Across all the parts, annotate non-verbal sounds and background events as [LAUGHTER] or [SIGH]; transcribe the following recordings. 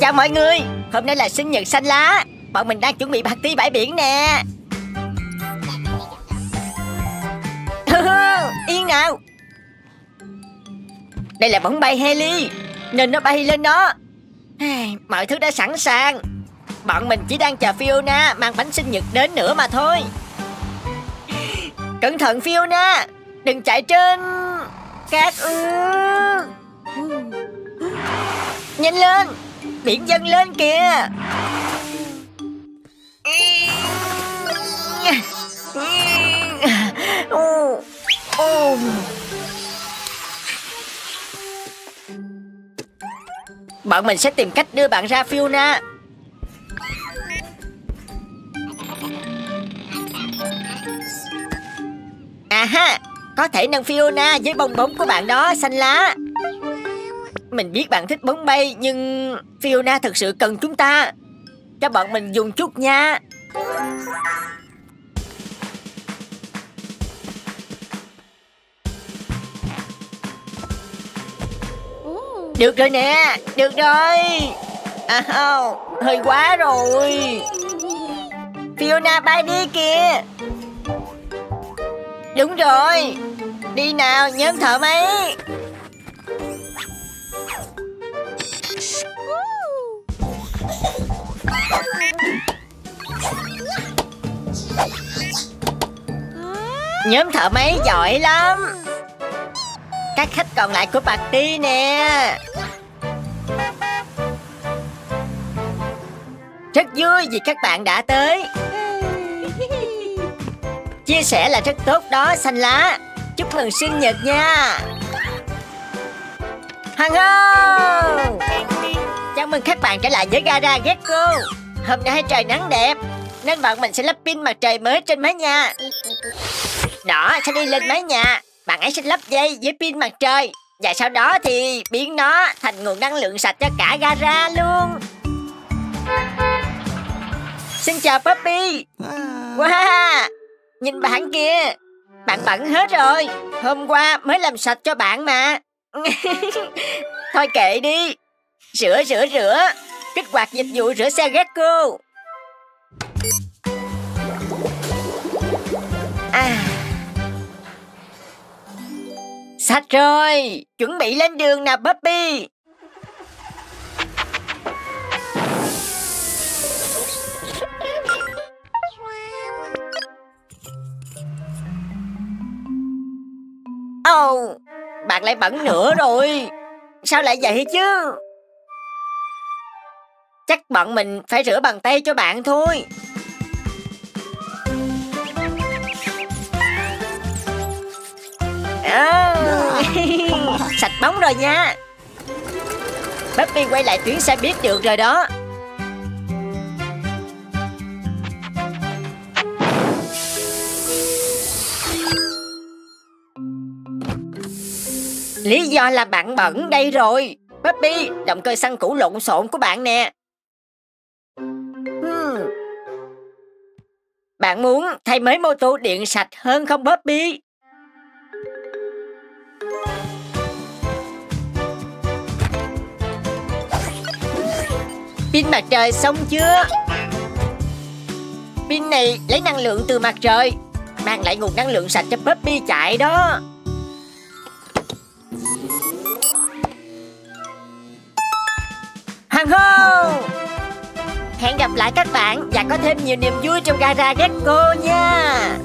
Chào mọi người. Hôm nay là sinh nhật xanh lá. Bọn mình đang chuẩn bị party bãi biển nè. [LAUGHS] Yên nào. Đây là bóng bay heli, Nên nó bay lên đó Mọi thứ đã sẵn sàng. Bọn mình chỉ đang chờ Fiona Mang bánh sinh nhật đến nữa mà thôi. Cẩn thận, Fiona. Đừng chạy trên Các ư. Nhanh lên. Biển dâng lên kìa. Bọn mình sẽ tìm cách đưa bạn ra Fiona À ha Có thể nâng Fiona với bong bóng của bạn đó, xanh lá Mình biết bạn thích bóng bay, Nhưng Fiona thực sự cần chúng ta. Cho bọn mình dùng chút nha. Được rồi nè, Được rồi. À không, Hơi quá rồi. Fiona bay đi kìa. Đúng rồi. Đi nào nhóm thợ máy. Nhóm thợ máy giỏi lắm. Các khách còn lại của party nè. Rất vui vì các bạn đã tới. Chia sẻ là rất tốt đó, xanh lá. Chúc mừng sinh nhật nha. Hằng hô Chào mừng các bạn trở lại với gara Gecko Hôm nay trời nắng đẹp, Nên bọn mình sẽ lắp pin mặt trời mới trên mái nhà. Đó, sẽ đi lên mái nhà. Bạn ấy sẽ lắp dây với pin mặt trời. Và sau đó thì biến nó thành nguồn năng lượng sạch cho cả gara luôn. Xin chào Puppy Wow, Nhìn bạn kia Bạn bẩn hết rồi. Hôm qua mới làm sạch cho bạn mà. [LAUGHS] Thôi kệ đi. Rửa rửa rửa. Kích hoạt dịch vụ rửa xe Gecko. À. Sạch rồi. Chuẩn bị lên đường nào Puppy Ồ, oh, bạn lại bẩn nữa rồi. Sao lại vậy chứ? Chắc bọn mình phải rửa bằng tay cho bạn thôi. À, [LAUGHS] sạch bóng rồi nha. Puppy quay lại tuyến xe buýt được rồi đó. Lý do là bạn bẩn đây rồi Puppy, động cơ xăng cũ lộn xộn của bạn nè Bạn muốn thay mới mô tô điện sạch hơn không, bobby? Pin mặt trời xong chưa? Pin này lấy năng lượng từ mặt trời, Mang lại nguồn năng lượng sạch cho Puppy chạy đó. Hàng hô! Hẹn gặp lại các bạn Và có thêm nhiều niềm vui trong gara Gecko nha.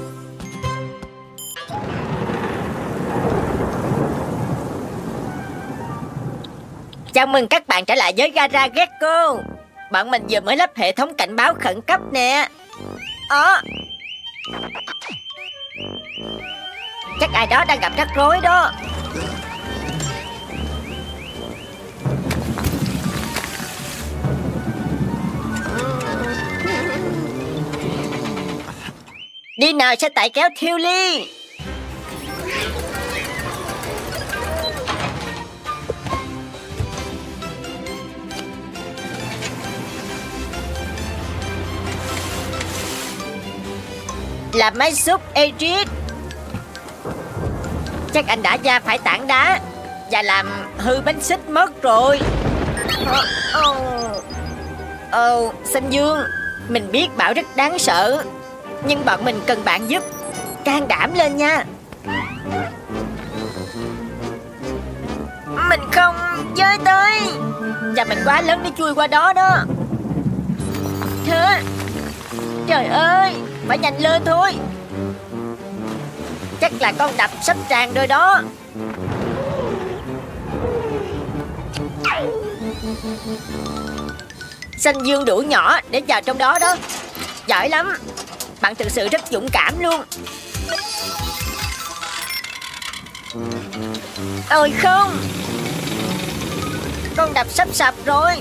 Chào mừng các bạn trở lại với gara Gecko. Bọn mình vừa mới lắp hệ thống cảnh báo khẩn cấp nè. Ờ. Chắc ai đó đang gặp rắc rối đó. Đi nào xe tải kéo thiêu ly. Là máy xúc Edrit Chắc anh đã ra phải tảng đá Và làm hư bánh xích mất rồi. Oh, oh. Ồ, Xanh Dương Mình biết Bảo rất đáng sợ. Nhưng bọn mình cần bạn giúp. Can đảm lên nha. Mình không chơi tới. Và mình quá lớn để chui qua đó đó. Thế, Trời ơi, Phải nhanh lên thôi. Chắc là con đập sắp tràn rồi đó. Xanh dương đủ nhỏ để vào trong đó đó. Giỏi lắm. Bạn thực sự rất dũng cảm luôn. Ôi không. Con đập sắp sập rồi.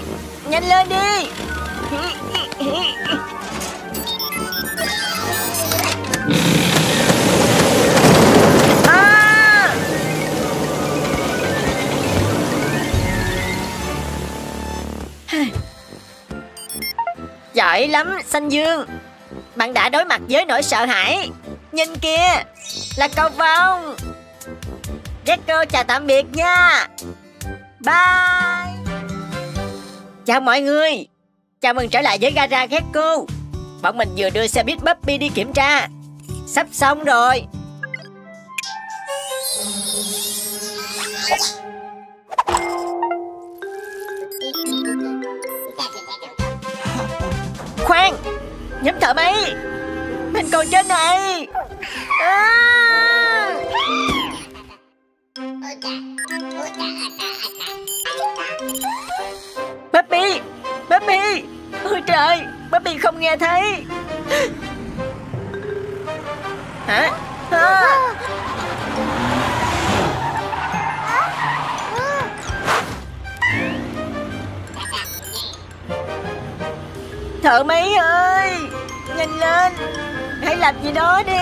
Nhanh lên đi. À! Giỏi lắm, Xanh Dương. Bạn đã đối mặt với nỗi sợ hãi. Nhìn kìa. Là cầu vồng. Gecko chào tạm biệt nha. Bye. Chào mọi người. Chào mừng trở lại với gara Gecko Bọn mình vừa đưa xe buýt Puppy đi kiểm tra. Sắp xong rồi. Khoan. Nhắm thợ máy. Mình còn trên này. À! Baby Baby Ôi trời Baby không nghe thấy. Hả? À. Thợ máy ơi, Nhanh lên, Hãy làm gì đó đi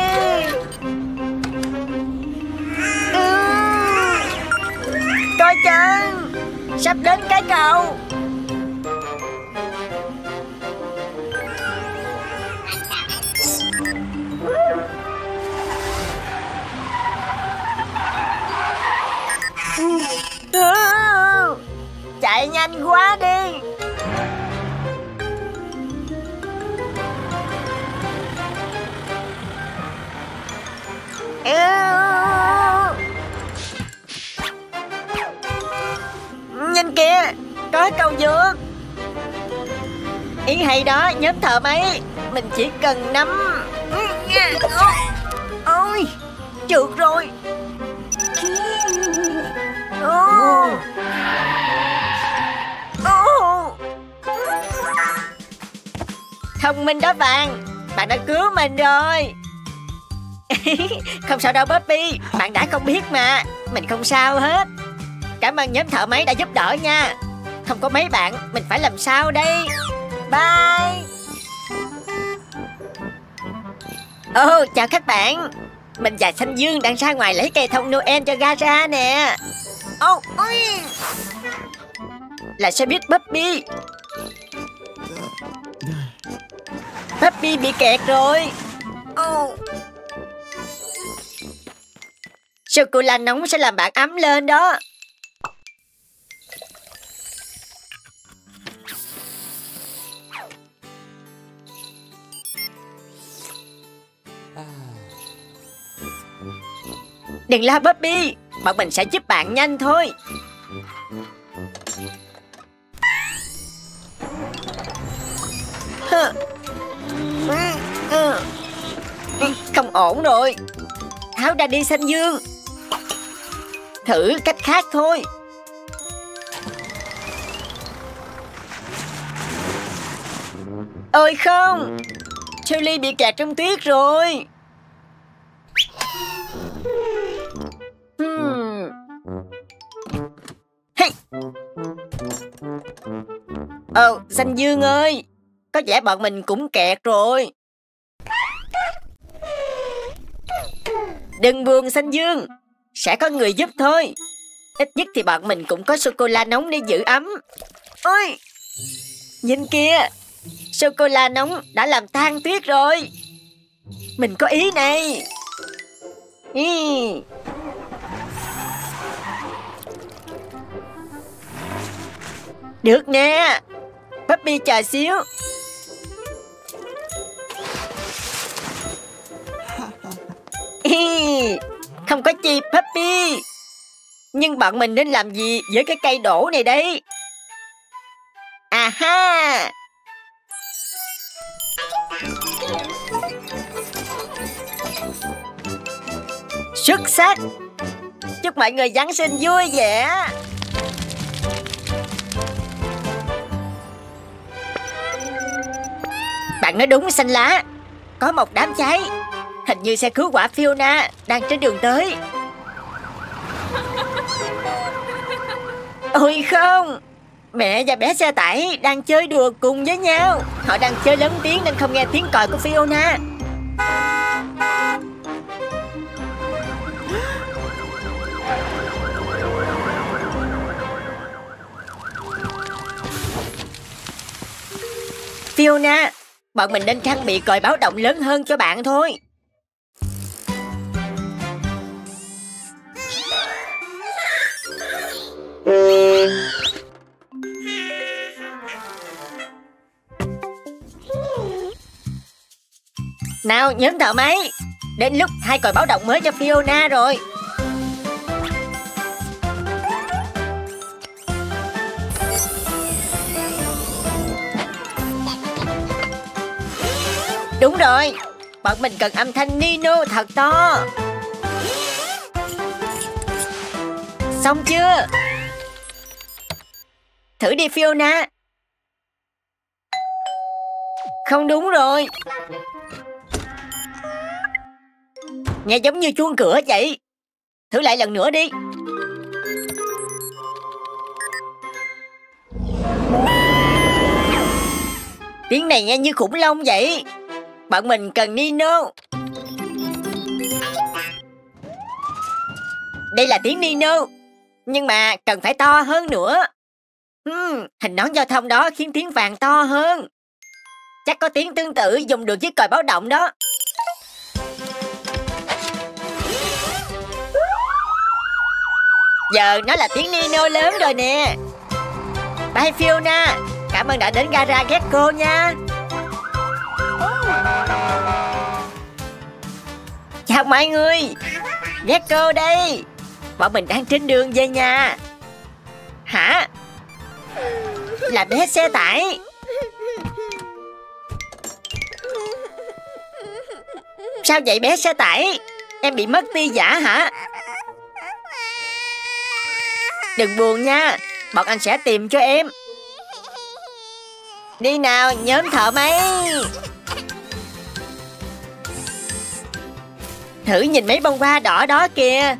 ừ. Coi chừng, Sắp đến cái cầu. Ừ. Ừ. Chạy nhanh quá đi kìa Có cầu dược Ý hay đó, nhóm thợ máy, Mình chỉ cần nắm. Ôi, Trượt rồi. Ô. Ô. Thông minh đó bạn Bạn đã cứu mình rồi. [LAUGHS] Không sao đâu, bobby, Bạn đã không biết mà. Mình không sao hết. Cảm ơn nhóm thợ máy đã giúp đỡ nha. Không có mấy bạn Mình phải làm sao đây? Bye. Ồ oh, chào các bạn. Mình và Xanh Dương đang ra ngoài lấy cây thông Noel cho gara nè. Ồ oh, ui Là xe buýt Puppy Puppy bị kẹt rồi. Oh. Sô-cô-la nóng sẽ làm bạn ấm lên đó. Đừng lo, Bobby. Bọn mình sẽ giúp bạn nhanh thôi. Không ổn rồi. Tháo ra đi xanh dương. Thử cách khác thôi. Ôi không. Charlie bị kẹt trong tuyết rồi. Ờ, xanh dương ơi Có vẻ bọn mình cũng kẹt rồi. Đừng buồn xanh dương Sẽ có người giúp thôi. Ít nhất thì bọn mình cũng có sô-cô-la nóng để giữ ấm. Ôi Nhìn kia Sô-cô-la nóng đã làm tan tuyết rồi. Mình có ý này. Ý. Được nè. Puppy chờ xíu. Không có chi Puppy Nhưng bọn mình nên làm gì với cái cây đổ này đây À ha Xuất sắc! Chúc mọi người Giáng sinh vui vẻ! Bạn nói đúng xanh lá. Có một đám cháy. Hình như xe cứu hỏa Fiona Đang trên đường tới. [LAUGHS] Ôi không Mẹ và bé xe tải đang chơi đùa cùng với nhau. Họ đang chơi lớn tiếng nên không nghe tiếng còi của Fiona. [GASPS] Fiona, bọn mình nên trang bị còi báo động lớn hơn cho bạn thôi. Nào nhóm thợ máy Đến lúc hai còi báo động mới cho Fiona rồi Đúng rồi. Bọn mình cần âm thanh Nino thật to. Xong chưa? Thử đi, Fiona. Không đúng rồi. Nghe giống như chuông cửa vậy. Thử lại lần nữa đi. Tiếng này nghe như khủng long vậy. Bọn mình cần Nino. Đây là tiếng Nino Nhưng mà cần phải to hơn nữa. Hmm, Hình nón giao thông đó khiến tiếng vàng to hơn. Chắc có tiếng tương tự dùng được với còi báo động đó. Giờ nó là tiếng Nino lớn rồi nè. Bye Fiona. Cảm ơn đã đến gara Gecko nha. Chào mọi người. Gecko đây Bọn mình đang trên đường về nhà. Hả? Là bé xe tải. Sao vậy bé xe tải? Em bị mất ti giả hả? Đừng buồn nha. Bọn anh sẽ tìm cho em. Đi nào, nhóm thợ máy. Thử nhìn mấy bông hoa đỏ đó kìa.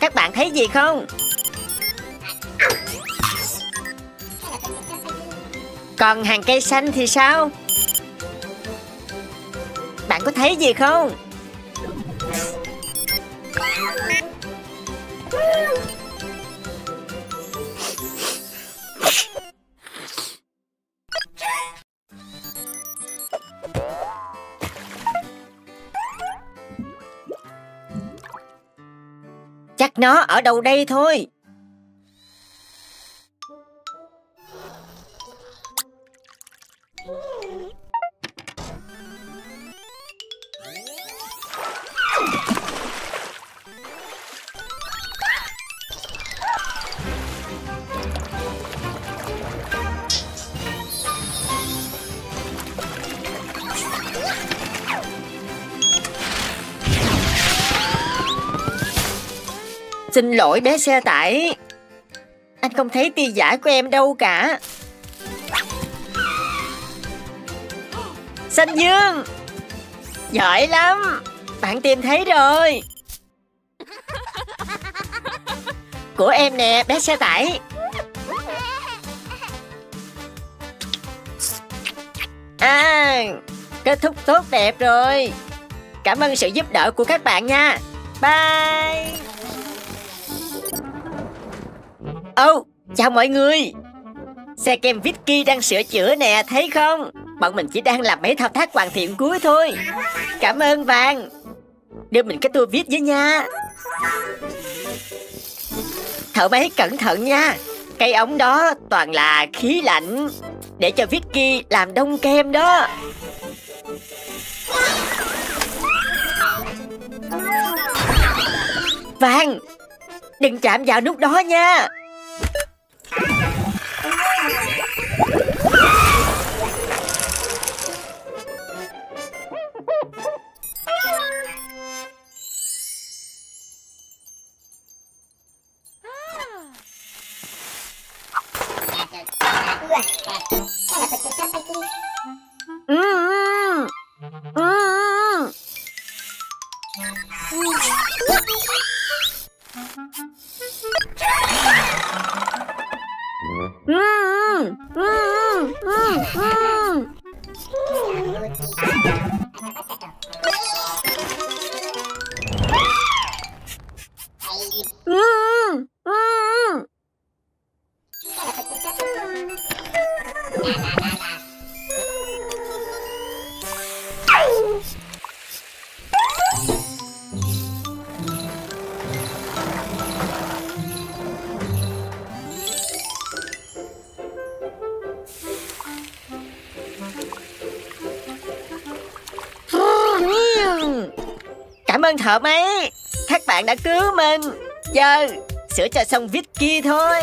Các bạn thấy gì không? Còn hàng cây xanh thì sao? Bạn có thấy gì không? Nó ở đâu đây thôi? Xin lỗi bé xe tải. Anh không thấy tia giả của em đâu cả. Xanh Dương! Giỏi lắm! Bạn tìm thấy rồi. Của em nè, bé xe tải. À Kết thúc tốt đẹp rồi. Cảm ơn sự giúp đỡ của các bạn nha. Bye! Oh, chào mọi người. Xe kem Vicky đang sửa chữa nè, thấy không? Bọn mình chỉ đang làm mấy thao tác hoàn thiện cuối thôi. Cảm ơn Vàng Đưa mình cái tua viết với nha. Thợ máy cẩn thận nha. Cây ống đó toàn là khí lạnh. Để cho Vicky làm đông kem đó. Vàng Đừng chạm vào nút đó nha. Cảm ơn thợ máy Các bạn đã cứu mình. Giờ, sửa cho xong Vicky thôi.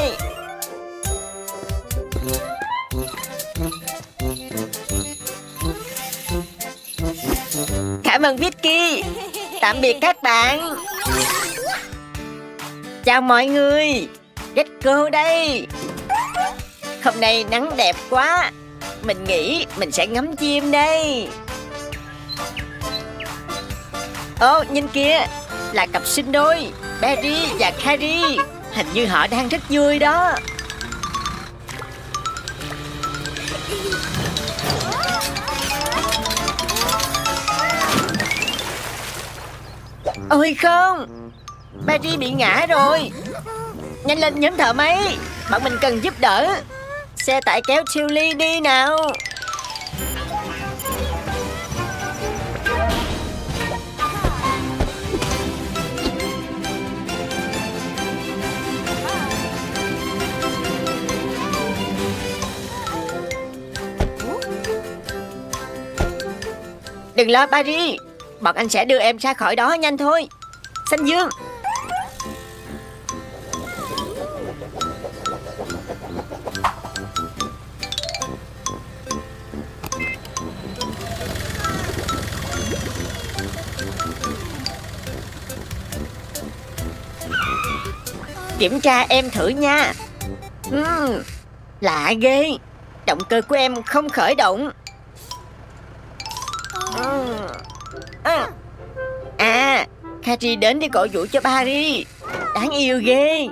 Cảm ơn Vicky Tạm biệt các bạn. Chào mọi người. Gecko đây. Hôm nay nắng đẹp quá. Mình nghĩ mình sẽ ngắm chim đây. Ồ nhìn kìa Là cặp sinh đôi Barry và Carrie. Hình như họ đang rất vui đó. Ôi không. Barry bị ngã rồi. Nhanh lên nhóm thợ máy. Bọn mình cần giúp đỡ. Xe tải kéo Chili đi nào Đừng lo Barry Bọn anh sẽ đưa em ra khỏi đó nhanh thôi. Xanh Dương. Kiểm tra em thử nha. Uhm, Lạ ghê. Động cơ của em không khởi động. Harry đến để cổ vũ cho Paris. Đáng yêu ghê.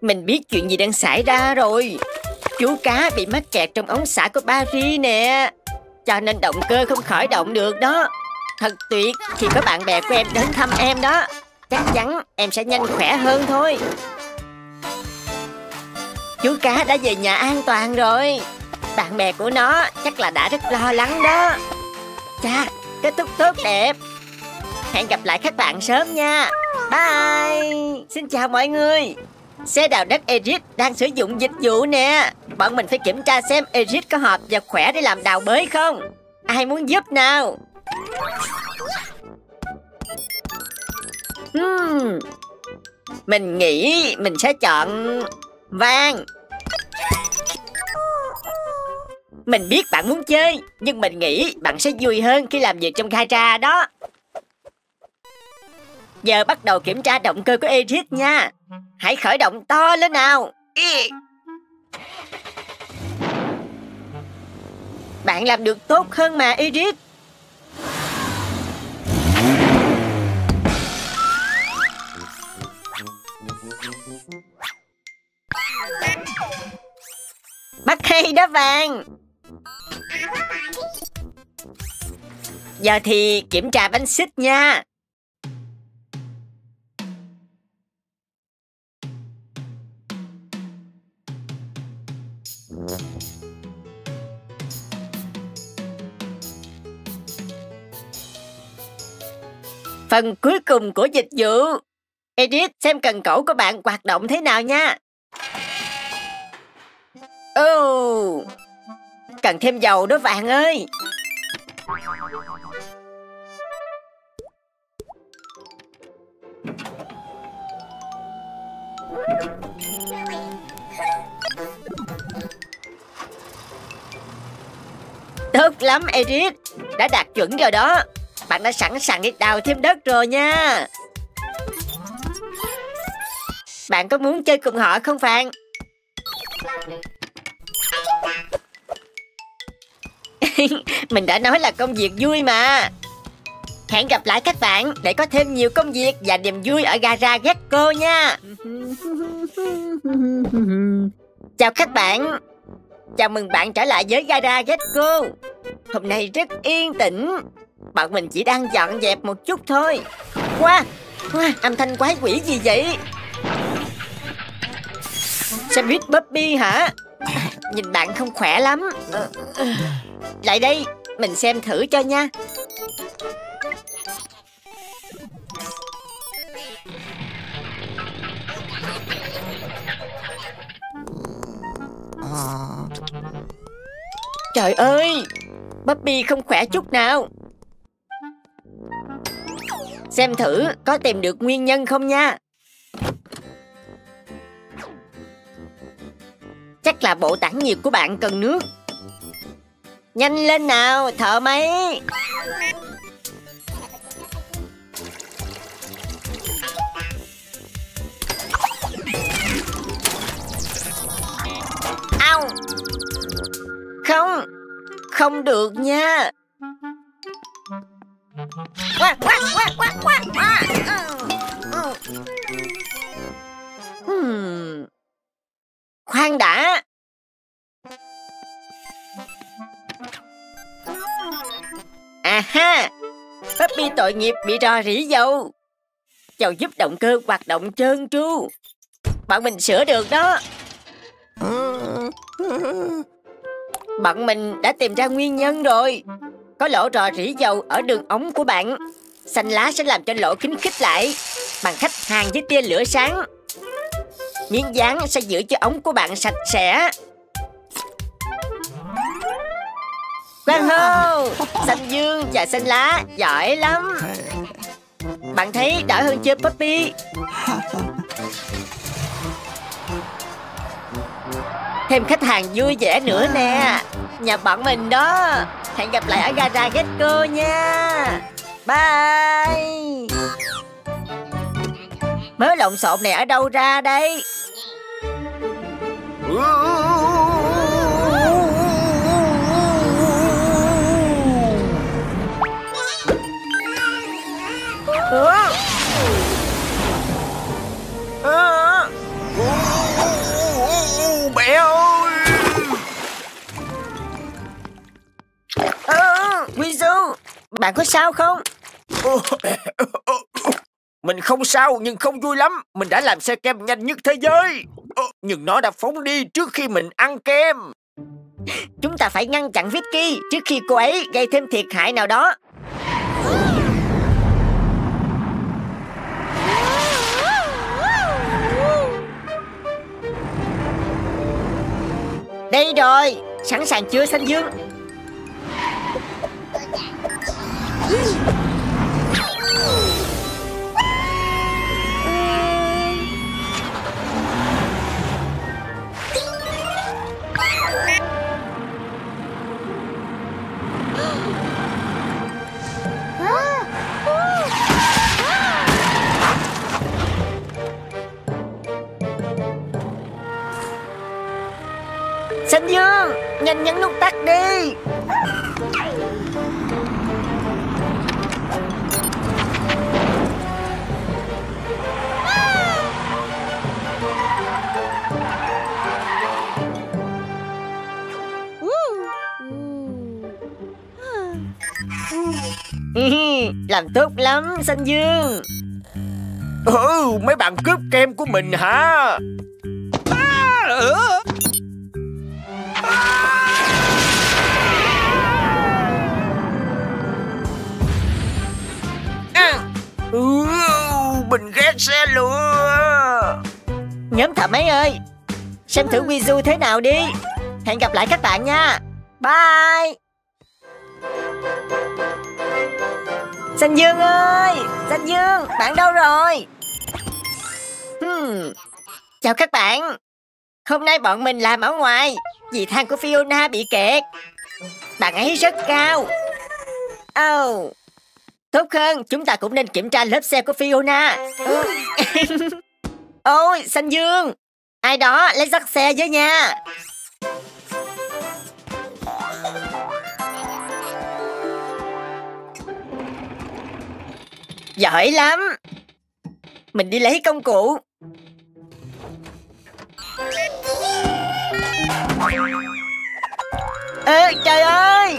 Mình biết chuyện gì đang xảy ra rồi. Chú cá bị mắc kẹt trong ống xả của Paris nè. Cho nên động cơ không khởi động được đó. Thật tuyệt khi có bạn bè của em đến thăm em đó Chắc chắn em sẽ nhanh khỏe hơn thôi. Chú cá đã về nhà an toàn rồi. Bạn bè của nó chắc là đã rất lo lắng đó. Cha, kết thúc tốt đẹp. Hẹn gặp lại các bạn sớm nha. Bye. Xin chào mọi người. Xe đào đất Eric đang sử dụng dịch vụ nè. Bọn mình phải kiểm tra xem Eric có hợp và khỏe để làm đào bới không. Ai muốn giúp nào? Hmm. Mình nghĩ mình sẽ chọn Vàng mình biết bạn muốn chơi Nhưng mình nghĩ bạn sẽ vui hơn khi làm việc trong gara đó. Giờ bắt đầu kiểm tra động cơ của Edith nha. Hãy khởi động to lên nào. Bạn làm được tốt hơn mà Edith Bắt hay đó Vàng Giờ thì kiểm tra bánh xích nha. Phần cuối cùng của dịch vụ Edith, xem cần cổ của bạn hoạt động thế nào nha. Oh, cần thêm dầu đó vàng ơi. Tốt lắm Eric Đã đạt chuẩn rồi đó. Bạn đã sẵn sàng đi đào thêm đất rồi nha. Bạn có muốn chơi cùng họ không Phan [LAUGHS] Mình đã nói là công việc vui mà Hẹn gặp lại các bạn để có thêm nhiều công việc và niềm vui ở gara Gecko nha. [LAUGHS] Chào các bạn. Chào mừng bạn trở lại với gara Gecko. Hôm nay rất yên tĩnh. Bạn mình chỉ đang dọn dẹp một chút thôi. Wow, wow âm thanh quái quỷ gì vậy? Xe buýt Bobby hả? [LAUGHS] Nhìn bạn không khỏe lắm. Lại đây, mình xem thử cho nha. Trời ơi Bobby không khỏe chút nào Xem thử có tìm được nguyên nhân không nha Chắc là bộ tản nhiệt của bạn cần nước. Nhanh lên nào thợ máy. Au. Không Không được nha. Quá, quá, quá, quá, quá, quá. Hmm. Khoan đã. À ha Puppy tội nghiệp bị rò rỉ dầu. Dầu giúp động cơ hoạt động trơn tru. Bọn mình sửa được đó. Bọn mình đã tìm ra nguyên nhân rồi. Có lỗ rò rỉ dầu ở đường ống của bạn. Xanh lá sẽ làm cho lỗ kính khít lại Bằng cách hàng với tia lửa sáng. Miếng dán sẽ giữ cho ống của bạn sạch sẽ. Quang hô, Xanh dương và xanh lá, Giỏi lắm. Bạn thấy đỡ hơn chưa, Poppy? Thêm khách hàng vui vẻ nữa nè. Nhà bọn mình đó. Hẹn gặp lại ở gara Gecko nha. Bye. Mớ lộn xộn này ở đâu ra đây? Mẹ ơi à, Wizu Bạn có sao không Mình không sao nhưng không vui lắm Mình đã làm xe kem nhanh nhất thế giới nhưng nó đã phóng đi trước khi mình ăn kem. Chúng ta phải ngăn chặn Vicky Trước khi cô ấy gây thêm thiệt hại nào đó. Đây rồi, Sẵn sàng chưa Xanh Dương. Xanh Dương Nhanh nhấn nút tắt đi. [LAUGHS] Làm tốt lắm Xanh Dương Ừ mấy bạn cướp kem của mình hả? À, ừ. À. Ừ, mình ghét xe lửa. Nhóm thợ máy ơi Xem thử Wizu thế nào đi. Hẹn gặp lại các bạn nha. Bye. Xanh Dương ơi Xanh Dương Bạn đâu rồi? Hmm. Chào các bạn. Hôm nay bọn mình làm ở ngoài. Vì thang của Fiona bị kẹt. Bạn ấy rất cao. Oh Tốt hơn chúng ta cũng nên kiểm tra lớp xe của Fiona. [LAUGHS] Ôi Xanh Dương. Ai đó lấy dắt xe với nha. Giỏi lắm. Mình đi lấy công cụ Ê trời ơi!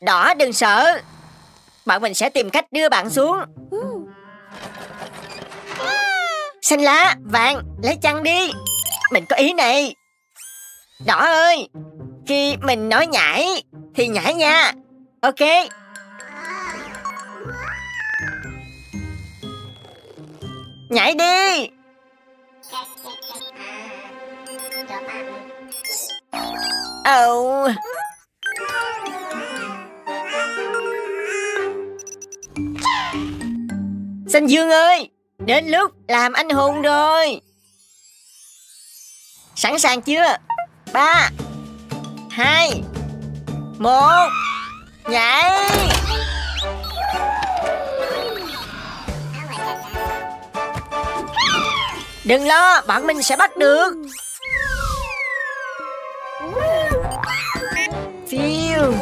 Đỏ đừng sợ. Bọn mình sẽ tìm cách đưa bạn xuống. Xanh lá, vàng, lấy chăn đi. Mình có ý này. Đỏ ơi! Khi mình nói nhảy Thì nhảy nha. Ok. Nhảy đi! Oh Xanh Dương ơi Đến lúc làm anh hùng rồi. Sẵn sàng chưa? Ba hai một Nhảy. Đừng lo, bọn mình sẽ bắt được. Phiêu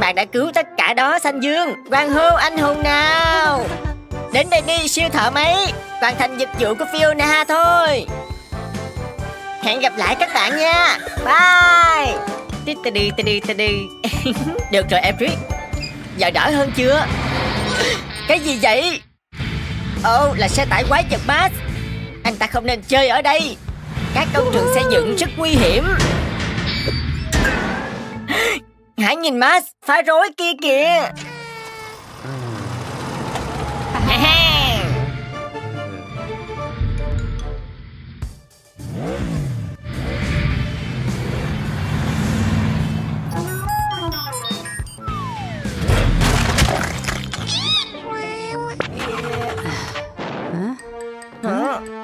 Bạn đã cứu tất cả đó Xanh Dương. Quang hô anh hùng nào? Đến đây đi siêu thợ máy. Hoàn thành dịch vụ của Fiona thôi. Hẹn gặp lại các bạn nha. Bye. [LAUGHS] Được rồi Eric. Giờ đỡ hơn chưa? Cái gì vậy? Ồ oh, là xe tải quái vật Bass Anh ta không nên chơi ở đây. Các công trường xây dựng rất nguy hiểm. Hãy nhìn Max phá rối kia kìa.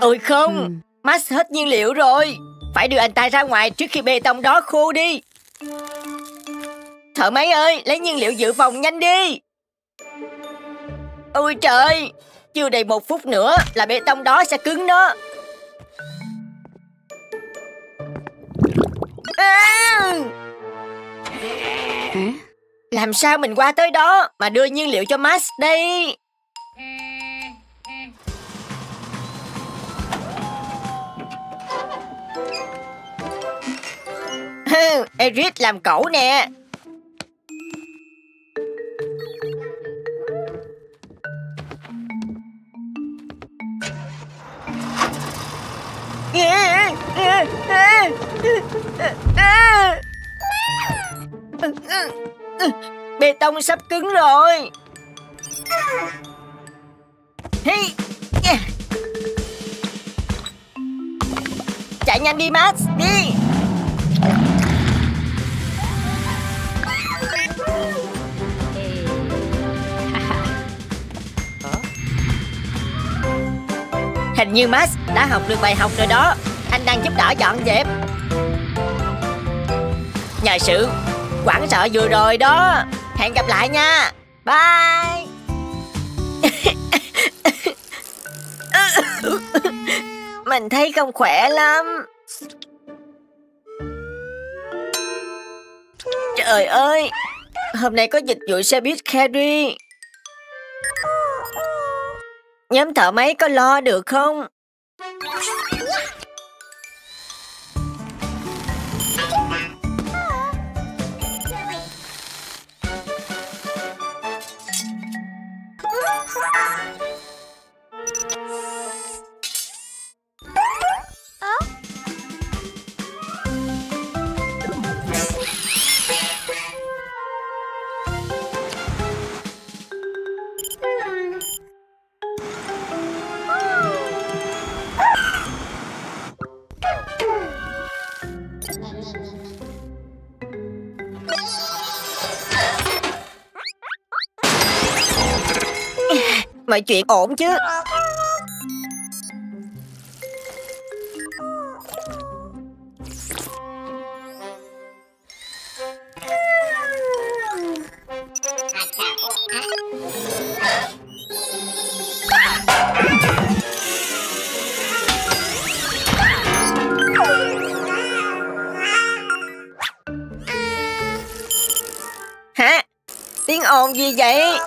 Ôi không. Ừ. Max hết nhiên liệu rồi. Phải đưa anh ta ra ngoài trước khi bê tông đó khô đi Thợ máy ơi Lấy nhiên liệu dự phòng nhanh đi. Ôi trời Chưa đầy một phút nữa Là bê tông đó sẽ cứng đó. À! Làm sao mình qua tới đó Mà đưa nhiên liệu cho Max đây Eric làm cẩu nè Bê tông sắp cứng rồi. Chạy nhanh đi, Max, Đi. Hình như Max đã học được bài học rồi đó. Anh đang giúp đỡ dọn dẹp. Nhờ sự quảng sợ vừa rồi đó. Hẹn gặp lại nha. Bye. [LAUGHS] Mình thấy không khỏe lắm. Trời ơi, Hôm nay có dịch vụ xe buýt carry Nhóm thợ máy có lo được không? Chuyện ổn chứ Hả? Tiếng ồn gì vậy?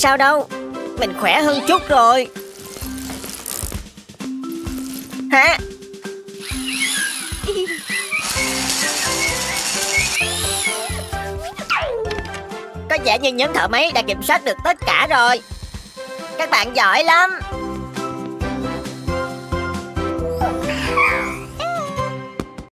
Sao đâu. Mình khỏe hơn chút rồi. Hả? Có vẻ như nhóm thợ máy đã kiểm soát được tất cả rồi. Các bạn giỏi lắm.